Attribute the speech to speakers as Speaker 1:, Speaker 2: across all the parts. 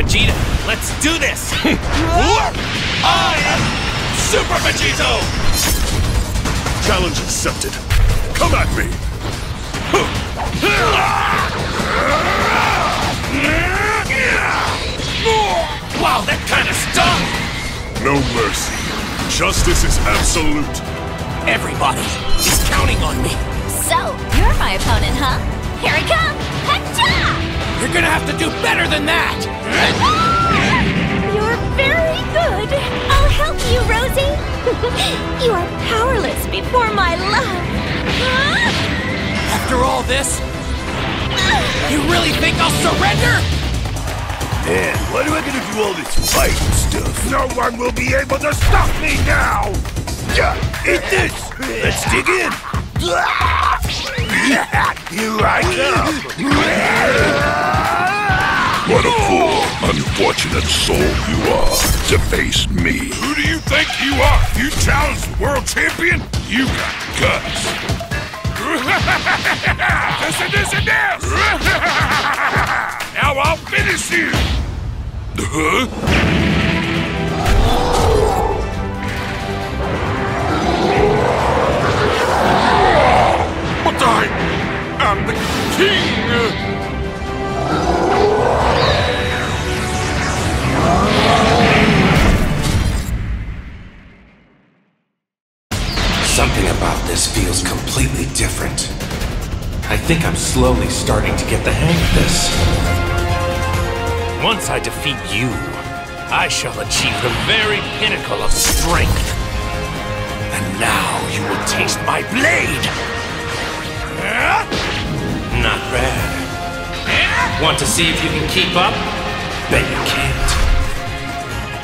Speaker 1: Vegeta. Let's do this. I am Super Vegito.
Speaker 2: Challenge accepted. Come at me!
Speaker 1: Wow, that kind of stung.
Speaker 2: No mercy. Justice is absolute.
Speaker 1: Everybody is counting on me.
Speaker 3: So, you're my opponent, huh? Here I come! Hacha!
Speaker 1: You're gonna have to do better than that.
Speaker 3: You're very good. I'll help you, Rosie. you are powerless before my love.
Speaker 1: After all this, you really think I'll surrender?
Speaker 4: Man, why do I gotta do all this fighting stuff?
Speaker 2: No one will be able to stop me now!
Speaker 4: Yeah, eat this! Let's dig in!
Speaker 2: Here I come!
Speaker 5: What a poor, unfortunate soul you are to face me.
Speaker 2: Who do you think you are? You challenge the world champion? You got guts! this and this and this! now I'll finish you! Huh? I am the king!
Speaker 6: Something about this feels completely different. I think I'm slowly starting to get the hang of this.
Speaker 1: Once I defeat you, I shall achieve the very pinnacle of strength. And now you will taste my blade!
Speaker 6: Not bad. Want to see if you can keep up? Bet you can't.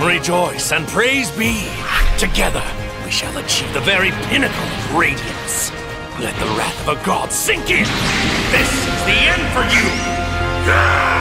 Speaker 1: Rejoice and praise be! Together, we shall achieve the very pinnacle of radiance. Let the wrath of a god sink in! This is the end for you!